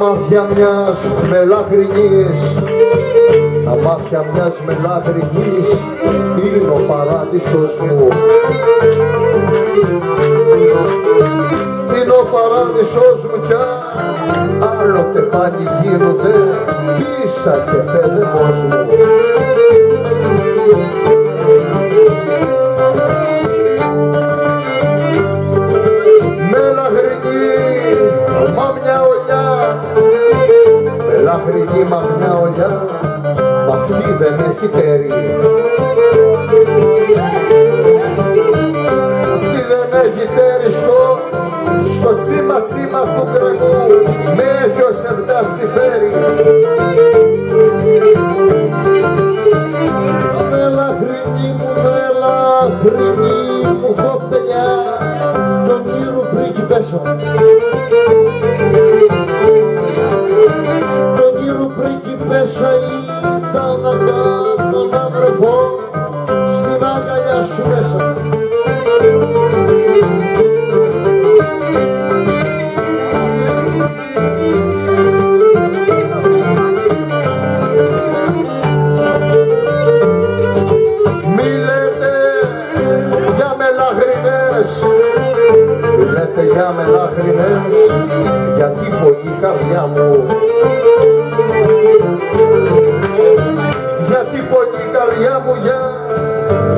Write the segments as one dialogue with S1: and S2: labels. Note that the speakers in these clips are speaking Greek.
S1: μάτια μιας μελάχρινης τα μάτια μιας μελάχρινης είναι ο παράδεισος μου. Είναι ο παράδεισος μου κι άλλοτε πάλι γίνονται πίσα και παιδεμός μου Ελαφρινή μαγνιά ολιά, μ' αυτή δεν έχει τέρι. Αυτή δεν έχει τέρι στο, στο τσίμα τσίμα του γκρεμού, με έχει ως εφτάσει φέρει. Μελαχρινή μου, μελαχρινή μου μέσα. Μη λέτε για μελαχρινές, μη λέτε για μελαχρινές, γιατί πολύ καρδιά μου γιατί πολύ καρδιά μου για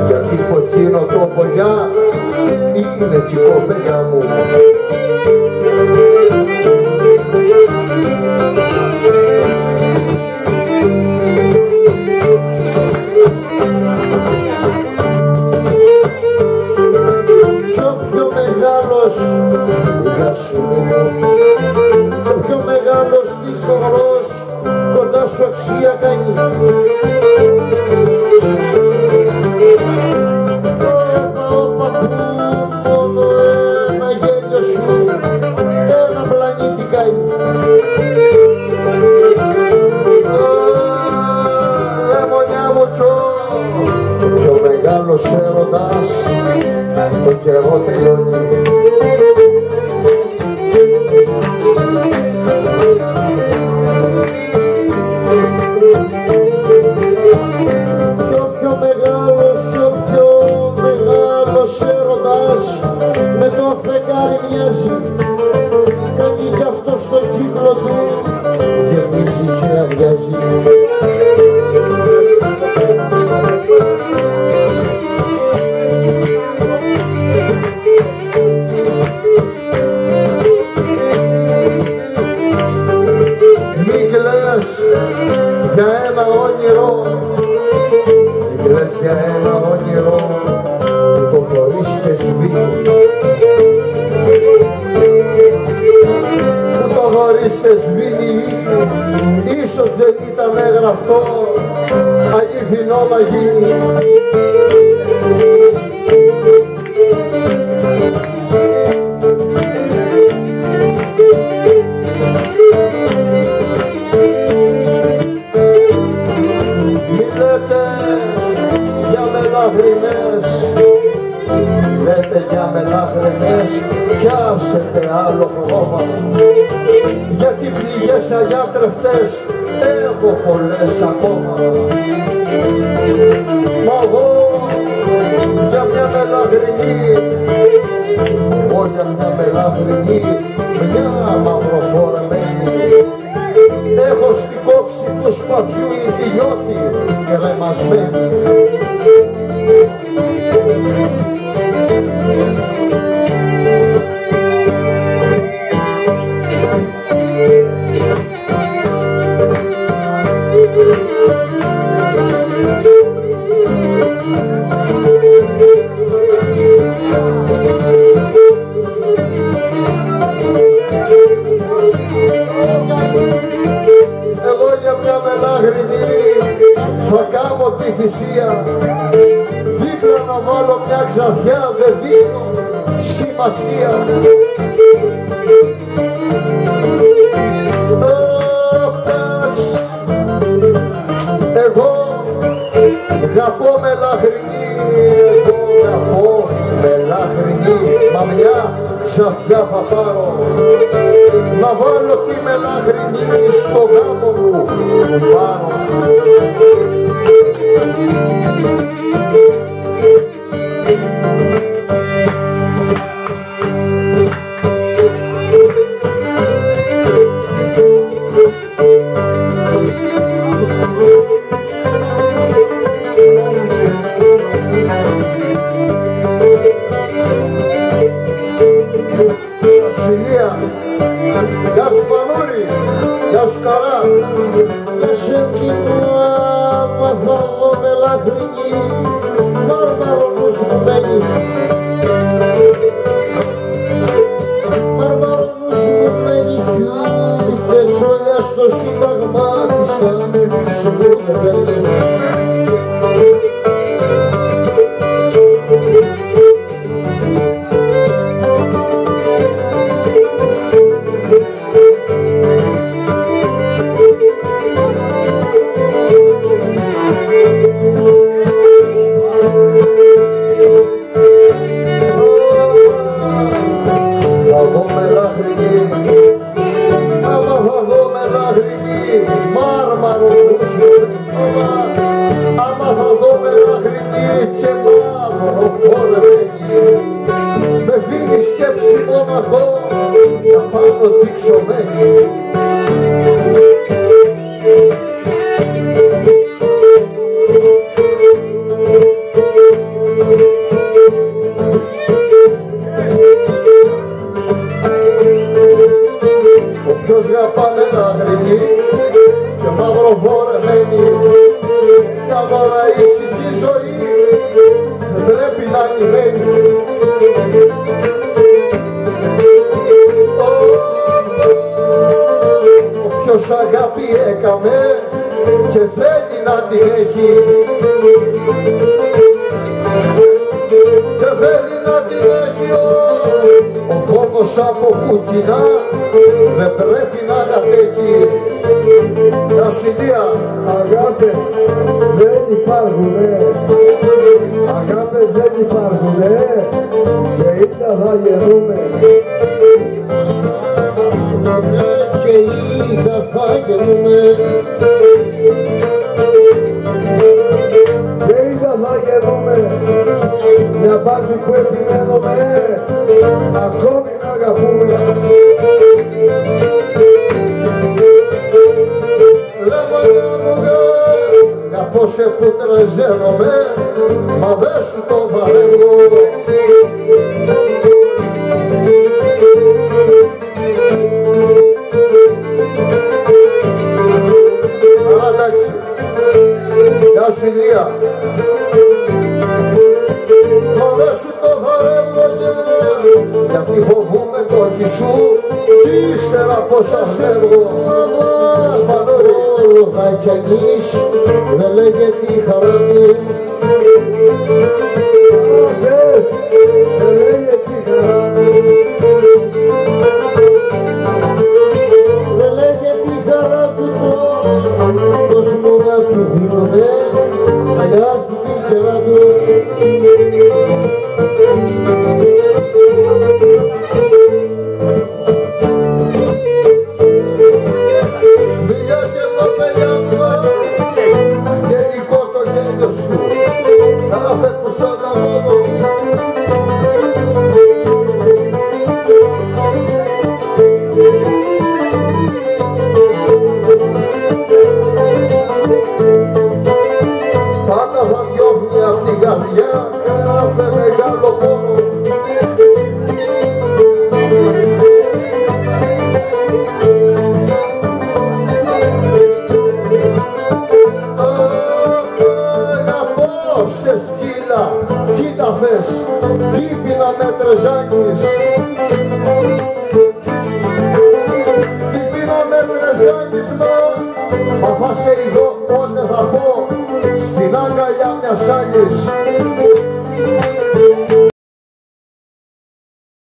S1: γιατί κοτσίνο το πογιά είναι κι η κοπέλια μου. Κι ο πιο μεγάλος για σου ο πιο μεγάλος της ορός κοντά σου αξία κάνει μεγάλος έρωτας το καιρό τελειώνει. Κι ο πιο μεγάλος, κι ο πιο μεγάλος έρωτας με το φεγγάρι μοιάζει κάνει κι αυτό στο κύκλο του για ένα όνειρο. Μη κλαις για ένα όνειρο. Που το χωρίς και σβήνει Που το χωρίς και σβήνει Ίσως δεν ήταν γραφτό αληθινό να γίνει λέτε για μελαχρινές. Μη λέτε για μελαχρινές Πιάσετε άλλο χρώμα. Γιατί πληγές αγιάτρευτες Έχω πολλές ακόμα. Μα εγώ για μια μελαχρινή Εγώ για μια μελαχρινή Μια μαυροφορεμένη Έχω στην κόψη του σπαθιού η τηλιώτη και θυσία. Δίπλα να βάλω μια ξαφιά δεν δίνω σημασία. Όπας, εγώ αγαπώ μελαχρινή εγώ αγαπώ μελαχρινή μα μια ξαφιά θα πάρω. Να βάλω τη μελαχρινή στο γάμο μου πάνω. Даст
S2: Панури, даст Кара, Нашим кипу δω μελαχρινή μάρμαρονος μου μένει Μάρμαρονος μου μένει κι ούτε τσόλια στο σύνταγμα της
S1: και μαύρο φορεμένη, με φύγει σκέψη μοναχό, για πάνω τσιξωμένη. Όποιος αγάπη έκαμε και θέλει να την έχει. Και θέλει να την έχει ο, ο φόβος από κουκκινά δεν πρέπει να κατέχει τα συντία
S3: Αγάπες δεν υπάρχουνε, αγάπες δεν υπάρχουνε και ήττα θα γεννούμε.
S2: Και είδα θα γεννούμε
S3: Και ήττα θα γεννούμε, μια πάρτι που επιμένουμε, ακόμη να αγαπούμε.
S1: Λέμε μου για πως σε που τρεζαίνομαι μα δεν σου το θαρεύω γιατί φοβούμαι το χισού κι ύστερα πως σας φεύγω. Σπανόρι.
S2: όλο βατσανής δεν λέγεται η χαρά του
S1: Μιλιά και κοπέλια μου Γελικό το γέλιο σου. Κάθε που σ' αγαπώ. Πάντα θα διώχνει απ' την καρδιά κάθε μεγάλο σκύλα, κοίτα θες, λείπει να με τρεζάνεις. Λείπει να με τρεζάνεις, μα, μα θα σε ειδώ πότε θα πω, στην αγκαλιά μιας άλλης.